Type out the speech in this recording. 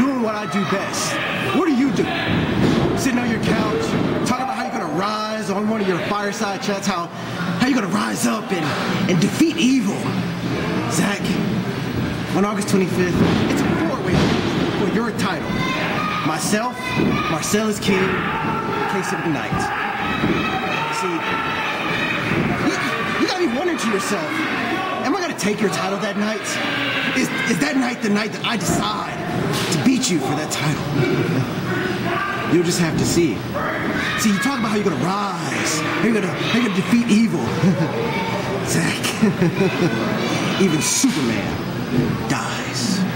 do what I do best. What are you doing? Sitting on your couch, talking about how you're gonna rise on one of your fireside chats, how how you're gonna rise up and, and defeat evil. Zack, on August 25th, it's a four-way for your title. Myself, Marcellus King, Case of the Night. See, you, you gotta be wondering to yourself, take your title that night? Is, is that night the night that I decide to beat you for that title? You'll just have to see. See, you talk about how you're gonna rise, how you're gonna, how you're gonna defeat evil. Zack, even Superman died.